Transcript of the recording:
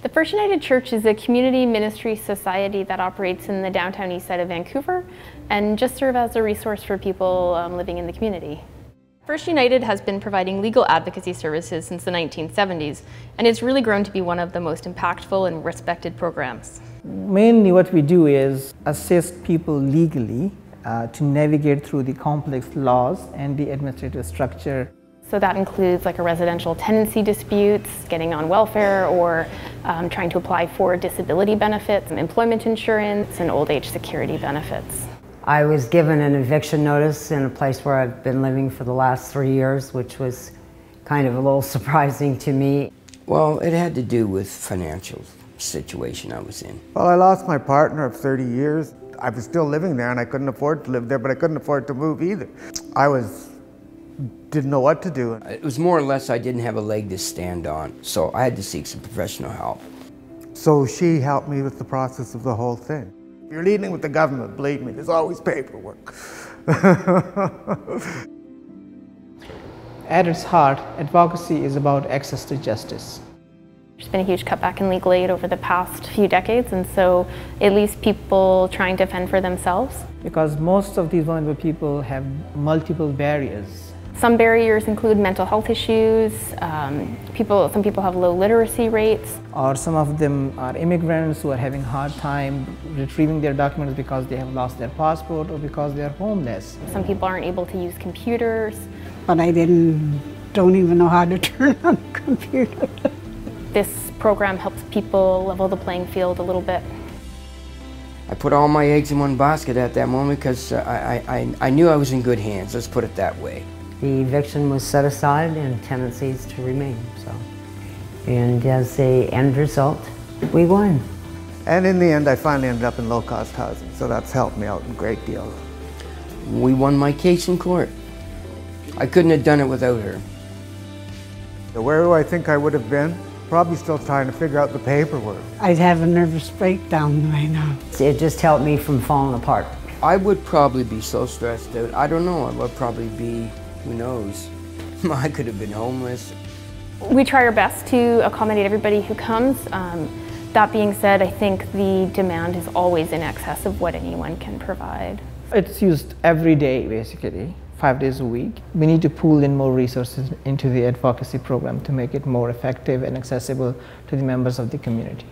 The First United Church is a community ministry society that operates in the downtown east side of Vancouver and just serve as a resource for people um, living in the community. First United has been providing legal advocacy services since the 1970s, and it's really grown to be one of the most impactful and respected programs. Mainly what we do is assist people legally uh, to navigate through the complex laws and the administrative structure so that includes like a residential tenancy disputes, getting on welfare, or um, trying to apply for disability benefits, and employment insurance, and old age security benefits. I was given an eviction notice in a place where I've been living for the last three years, which was kind of a little surprising to me. Well, it had to do with financial situation I was in. Well, I lost my partner of 30 years. I was still living there and I couldn't afford to live there, but I couldn't afford to move either. I was didn't know what to do. It was more or less I didn't have a leg to stand on, so I had to seek some professional help. So she helped me with the process of the whole thing. If you're leading with the government, believe me, there's always paperwork. At its heart, advocacy is about access to justice. There's been a huge cutback in legal aid over the past few decades, and so at least people trying to fend for themselves. Because most of these vulnerable people have multiple barriers some barriers include mental health issues, um, people, some people have low literacy rates. Or some of them are immigrants who are having hard time retrieving their documents because they have lost their passport or because they are homeless. Some people aren't able to use computers. But I didn't, don't even know how to turn on a computer. this program helps people level the playing field a little bit. I put all my eggs in one basket at that moment because I, I, I knew I was in good hands, let's put it that way the eviction was set aside and tenancies to remain. So, and as a end result, we won. And in the end, I finally ended up in low-cost housing, so that's helped me out a great deal. We won my case in court. I couldn't have done it without her. So where do I think I would have been? Probably still trying to figure out the paperwork. I'd have a nervous breakdown right now. It just helped me from falling apart. I would probably be so stressed out. I don't know. I would probably be who knows? I could have been homeless. We try our best to accommodate everybody who comes. Um, that being said, I think the demand is always in excess of what anyone can provide. It's used every day, basically, five days a week. We need to pool in more resources into the advocacy program to make it more effective and accessible to the members of the community.